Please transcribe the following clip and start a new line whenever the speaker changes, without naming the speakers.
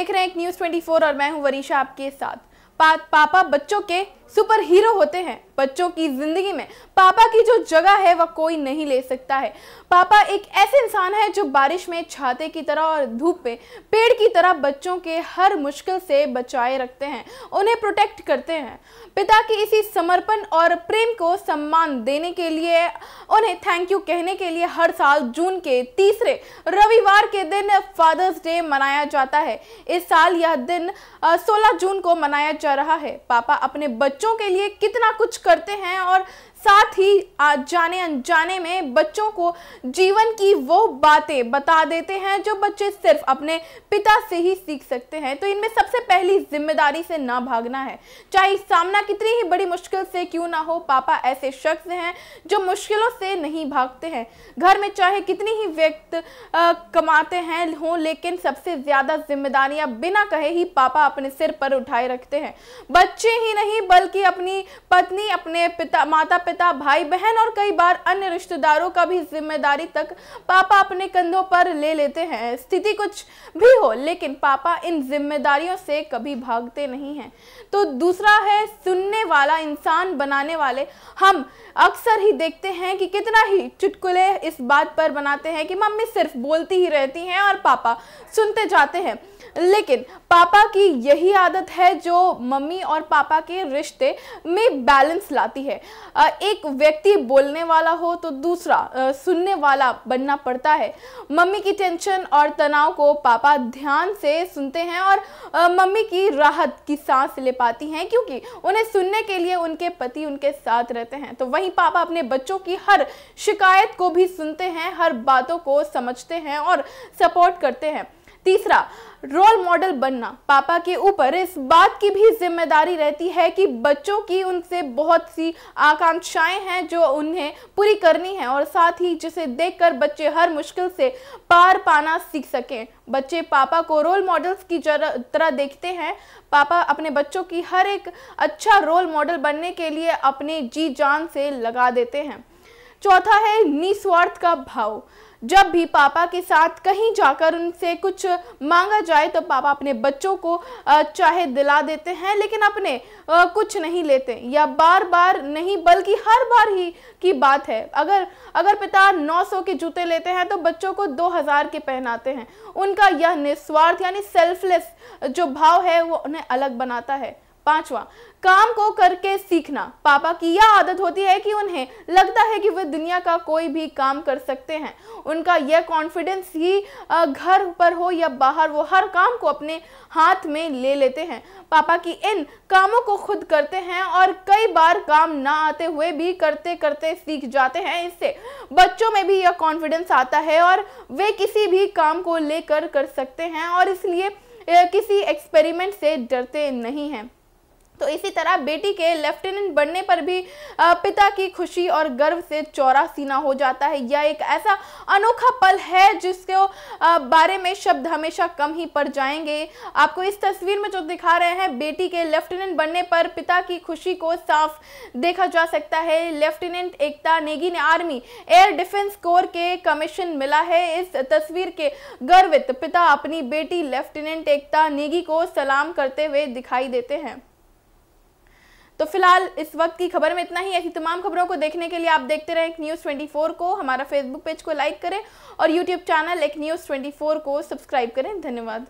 देख रहे हैं एक न्यूज़ 24 और मैं हूँ वरीशा आपके साथ। पा, पापा बच्चों के सुपर हीरो होते हैं बच्चों की ज़िंदगी में। पापा की जो जगह है, वह कोई नहीं ले सकता है। पापा एक ऐसे इंसान है जो बारिश में छाते की तरह और धूप में पेड़ की तरह बच्चों के हर मुश्किल से बचाए रखते हैं, उन्हें प्रोटेक्ट करते हैं। पिता की इसी समर्पण और प्रेम को सम्मान देने के लिए, उन्हें थैंक यू कहने के लिए हर साल जून के तीसरे रविवार के दिन फादर्स डे मनाया जाता है। इस साल यह दिन 16 जून को मनाया जा रहा है। पापा अपने बच्चों के लिए कितना कुछ करते हैं और साथ ही जाने अनजाने में बच्चों को जीवन की वो बातें बता देते हैं जो बच्चे सिर्फ़ अपने पिता से ही सीख सकते हैं। तो इनमें सबसे पहली ज़िम्मेदारी से ना भागना है। चाहे सामना कितनी ही बड़ी मुश्किल से क्यों ना हो, पापा ऐसे शख्स हैं जो मुश्किलों से नहीं भागते हैं। घर में चाहे कितनी ही व्यक्त कमाते हैं हो, लेकिन सबसे ज़्यादा जिम्मेदारियाँ बिना कहे ही पापा अपने सिर पर उठाए रखते हैं। बच्चे ही नहीं, बल्कि अपनी पत्नी, अपने पिता माता पिता भाई बहन और कई बार अन्य रिश्तेदारों का भी ज़िम्मेदारी तक पापा अपने कंधों पर ले लेते हैं। स्थिति कुछ भी हो, लेकिन पापा इन जिम्मेदारियों से कभी भागते नहीं हैं। तो दूसरा है, सुनने वाला इंसान बनाने वाले। हम अक्सर ही देखते हैं कि कितना ही चुटकुले इस बात पर बनाते हैं कि मम्मी सिर्फ़ बोलती ही रहती हैं और पापा सुनते जाते हैं। लेकिन पापा की यही आदत है जो मम्मी और पापा के रिश्ते में बैलेंस लाती है। एक व्यक्ति बोलने वाला हो तो दूसरा सुनने वाला बनना पड़ता है। मम्मी की टेंशन और तनाव को पापा ध्यान से सुनते हैं और मम्मी की राहत की सांस ले पाती हैं क्योंकि उन्हें सुनने के लिए उनके पति उनके साथ रहते हैं। तो वहीं पापा अपने बच्चों की हर शिकायत को भी सुनते हैं, हर बातों को समझते हैं और सपोर्ट करते हैं। तीसरा रोल मॉडल बनना। पापा के ऊपर इस बात की भी ज़िम्मेदारी रहती है कि बच्चों की उनसे बहुत सी आकांक्षाएँ हैं जो उन्हें पूरी करनी है और साथ ही जिसे देखकर बच्चे हर मुश्किल से पार पाना सीख सकें। बच्चे पापा को रोल मॉडल्स की तरह देखते हैं। पापा अपने बच्चों की हर एक अच्छा रोल मॉडल बनने के लिए अपने जी जान से लगा देते हैं। चौथा है निस्वार्थ का भाव। जब भी पापा के साथ कहीं जाकर उनसे कुछ मांगा जाए तो पापा अपने बच्चों को चाहे दिला देते हैं, लेकिन अपने कुछ नहीं लेते। या बार बार नहीं, बल्कि हर बार ही की बात है। अगर अगर पिता 900 के जूते लेते हैं तो बच्चों को 2000 के पहनाते हैं। उनका यह निस्वार्थ यानी सेल्फलेस जो भाव है, वो उन्हें अलग बनाता है। पांचवा, काम को करके सीखना। पापा की यह आदत होती है कि उन्हें लगता है कि वे दुनिया का कोई भी काम कर सकते हैं। उनका यह कॉन्फिडेंस ही घर पर हो या बाहर, वो हर काम को अपने हाथ में ले लेते हैं। पापा की इन कामों को खुद करते हैं और कई बार काम ना आते हुए भी करते करते सीख जाते हैं। इससे बच्चों में भी यह कॉन्फिडेंस आता है और वे किसी भी काम को लेकर कर सकते हैं और इसलिए किसी एक्सपेरिमेंट से डरते नहीं हैं। तो इसी तरह बेटी के लेफ्टिनेंट बनने पर भी पिता की खुशी और गर्व से चौरा सीना हो जाता है। यह एक ऐसा अनोखा पल है जिसके बारे में शब्द हमेशा कम ही पड़ जाएँगे। आपको इस तस्वीर में जो दिखा रहे हैं, बेटी के लेफ्टिनेंट बनने पर पिता की खुशी को साफ़ देखा जा सकता है। लेफ्टिनेंट एकता नेगी ने आर्मी एयर डिफेंस कोर के कमीशन मिला है। इस तस्वीर के गर्वित पिता अपनी बेटी लेफ्टिनेंट एकता नेगी को सलाम करते हुए दिखाई देते हैं। तो फ़िलहाल इस वक्त की खबर में इतना ही। ऐसी तमाम खबरों को देखने के लिए आप देखते रहें न्यूज़ 24 को। हमारा फेसबुक पेज को लाइक करें और यूट्यूब चैनल एक न्यूज़ 24 को सब्सक्राइब करें। धन्यवाद।